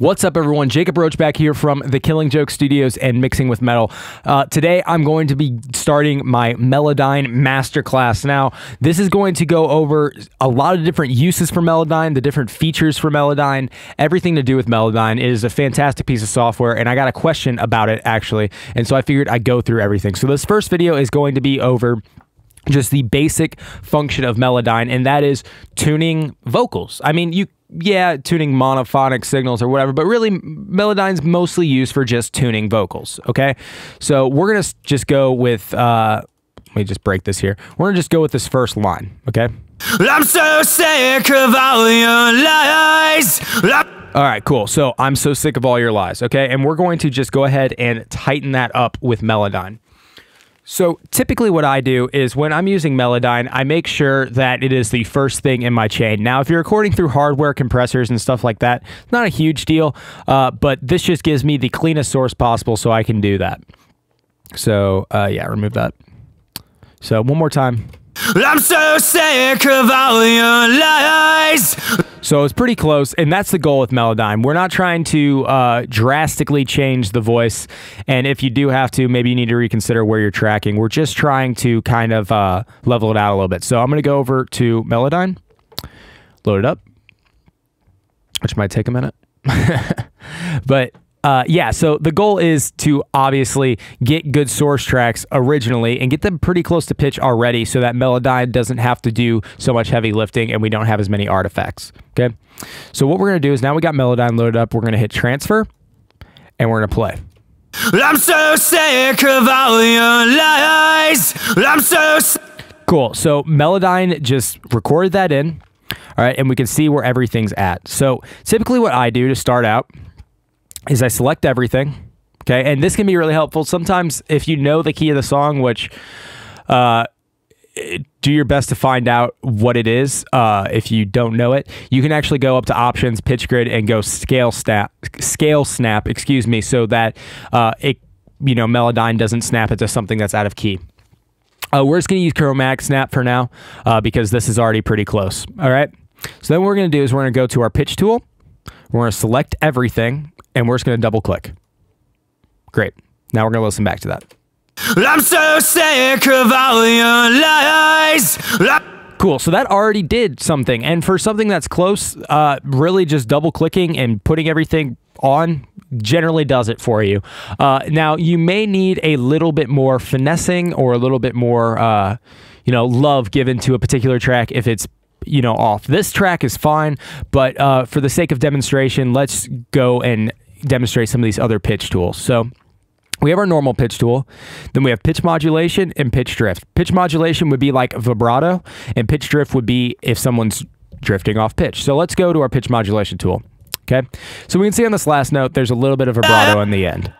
What's up, everyone? Jacob Roach back here from the Killing Joke Studios and Mixing with Metal. Uh, today, I'm going to be starting my Melodyne Masterclass. Now, this is going to go over a lot of different uses for Melodyne, the different features for Melodyne, everything to do with Melodyne. It is a fantastic piece of software, and I got a question about it, actually. And so I figured I'd go through everything. So this first video is going to be over just the basic function of Melodyne, and that is tuning vocals. I mean, you yeah, tuning monophonic signals or whatever, but really Melodyne's mostly used for just tuning vocals, okay? So we're going to just go with, uh, let me just break this here. We're to just go with this first line, okay? I'm so sick of all your lies. All right, cool. So I'm so sick of all your lies, okay? And we're going to just go ahead and tighten that up with Melodyne. So typically what I do is when I'm using Melodyne, I make sure that it is the first thing in my chain. Now, if you're recording through hardware compressors and stuff like that, it's not a huge deal, uh, but this just gives me the cleanest source possible so I can do that. So uh, yeah, remove that. So one more time. I'm so sick of all your lies. So it's pretty close, and that's the goal with Melodyne. We're not trying to uh, drastically change the voice, and if you do have to, maybe you need to reconsider where you're tracking. We're just trying to kind of uh, level it out a little bit. So I'm going to go over to Melodyne, load it up, which might take a minute. but uh, yeah, so the goal is to obviously get good source tracks originally and get them pretty close to pitch already so that Melodyne doesn't have to do so much heavy lifting and we don't have as many artifacts. Okay. So what we're going to do is now we got Melodyne loaded up, we're going to hit transfer and we're going to play. I'm so sick of all your lies. I'm so cool. So Melodyne just recorded that in. All right, and we can see where everything's at. So typically what I do to start out is I select everything. Okay. And this can be really helpful. Sometimes if you know the key of the song, which uh, do your best to find out what it is. Uh, if you don't know it, you can actually go up to options, pitch grid, and go scale snap, scale snap, excuse me, so that uh, it, you know, Melodyne doesn't snap it to something that's out of key. Uh, we're just going to use chromatic snap for now uh, because this is already pretty close. All right. So then what we're going to do is we're going to go to our pitch tool. We're going to select everything and we're just going to double click. Great. Now we're going to listen back to that. I'm so sick of all your lies. Cool. So that already did something. And for something that's close, uh, really just double clicking and putting everything on generally does it for you. Uh, now, you may need a little bit more finessing or a little bit more, uh, you know, love given to a particular track if it's you know off. This track is fine, but uh, for the sake of demonstration, let's go and demonstrate some of these other pitch tools. So we have our normal pitch tool. Then we have pitch modulation and pitch drift. Pitch modulation would be like vibrato, and pitch drift would be if someone's drifting off pitch. So let's go to our pitch modulation tool. Okay. So we can see on this last note, there's a little bit of vibrato in the end.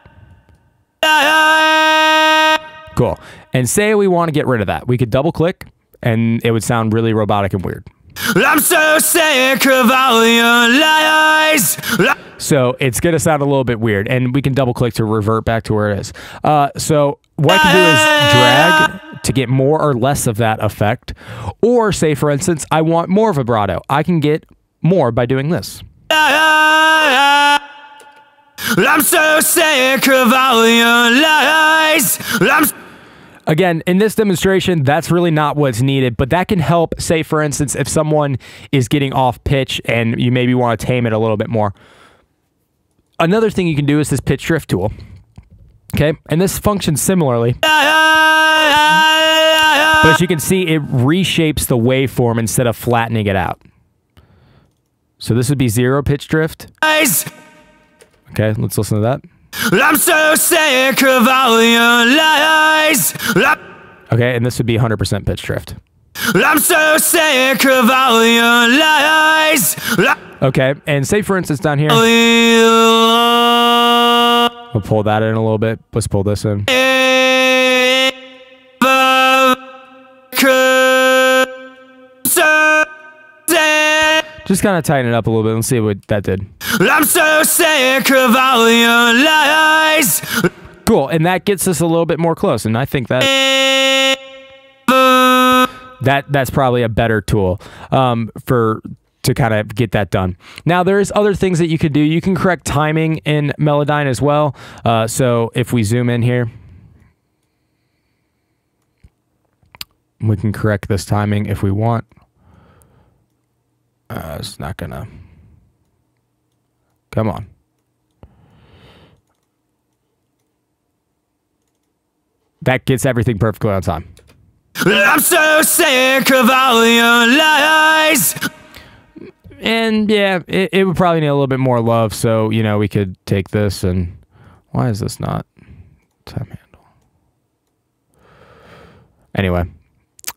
Cool. And say we want to get rid of that. We could double click and it would sound really robotic and weird. I'm so sick of all your lies. So it's to sound a little bit weird, and we can double click to revert back to where it is. Uh, so what I can do is drag to get more or less of that effect. Or say, for instance, I want more vibrato. I can get more by doing this. I'm so sick of all your lies. I'm Again, in this demonstration, that's really not what's needed, but that can help, say, for instance, if someone is getting off pitch and you maybe want to tame it a little bit more. Another thing you can do is this pitch drift tool. Okay, and this functions similarly. But as you can see, it reshapes the waveform instead of flattening it out. So this would be zero pitch drift. Okay, let's listen to that. I'm so sick of all your lies. Okay, and this would be 100% pitch drift. I'm so sick of all your lies. Okay, and say for instance down here. We'll pull that in a little bit. Let's pull this in. Just kind of tighten it up a little bit and see what that did. I'm so sick of all your lies. Cool, and that gets us a little bit more close, and I think that that that's probably a better tool um, for to kind of get that done. Now, there's other things that you could do. You can correct timing in Melodyne as well. Uh, so if we zoom in here, we can correct this timing if we want. Uh, it's not gonna. Come on. That gets everything perfectly on time. I'm so sick of all your lies. And yeah, it, it would probably need a little bit more love. So, you know, we could take this and why is this not time handle? Anyway,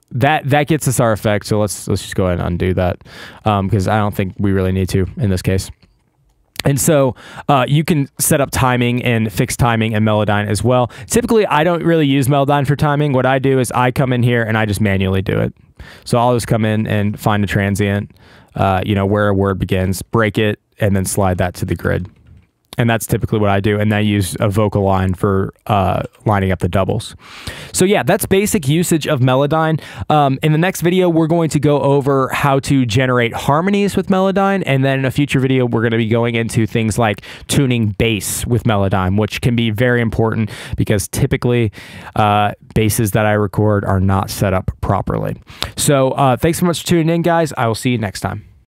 that that gets us our effect. So let's let's just go ahead and undo that because um, I don't think we really need to in this case. And so uh, you can set up timing and fix timing in Melodyne as well. Typically, I don't really use Melodyne for timing. What I do is I come in here and I just manually do it. So I'll just come in and find a transient, uh, you know, where a word begins, break it, and then slide that to the grid and that's typically what I do. And I use a VocALign for uh, lining up the doubles. So yeah, that's basic usage of Melodyne. Um, in the next video, we're going to go over how to generate harmonies with Melodyne, and then in a future video, we're going to be going into things like tuning bass with Melodyne, which can be very important because typically uh, basses that I record are not set up properly. So uh, thanks so much for tuning in, guys. I will see you next time.